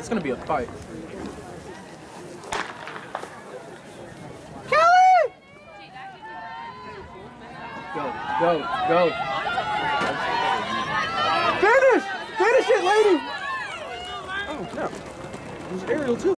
It's gonna be a fight. Kelly! Go, go, go. Finish! Finish it, lady! Oh no. It was aerial too.